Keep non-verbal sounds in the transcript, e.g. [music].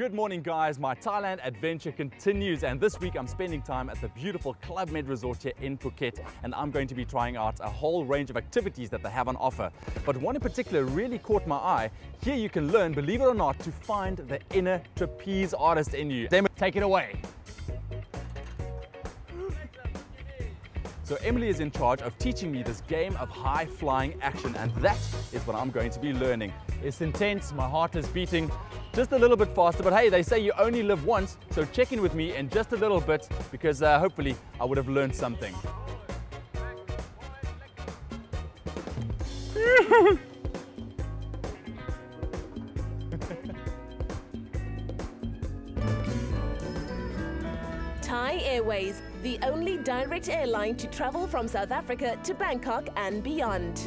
Good morning, guys. My Thailand adventure continues, and this week I'm spending time at the beautiful Club Med Resort here in Phuket, and I'm going to be trying out a whole range of activities that they have on offer. But one in particular really caught my eye. Here you can learn, believe it or not, to find the inner trapeze artist in you. Damon, take it away. So Emily is in charge of teaching me this game of high flying action and that is what I'm going to be learning. It's intense, my heart is beating just a little bit faster, but hey, they say you only live once, so check in with me in just a little bit because uh, hopefully I would have learned something. [laughs] Thai Airways, the only direct airline to travel from South Africa to Bangkok and beyond.